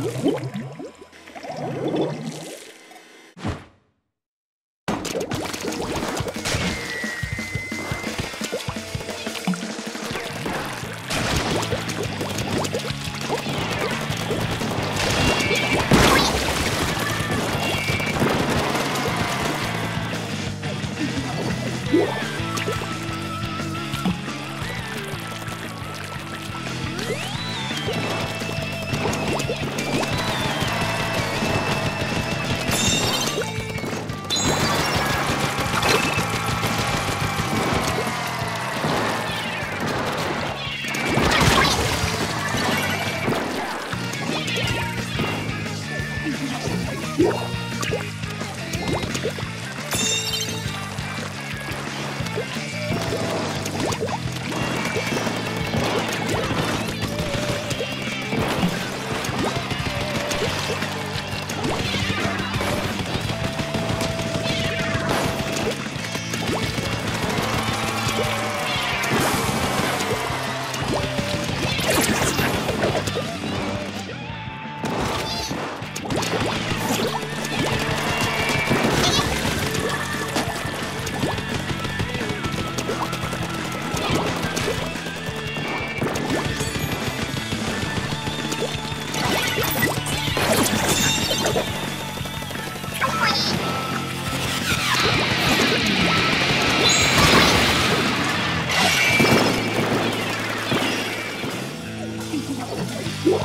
Woo-hoo! Yeah. You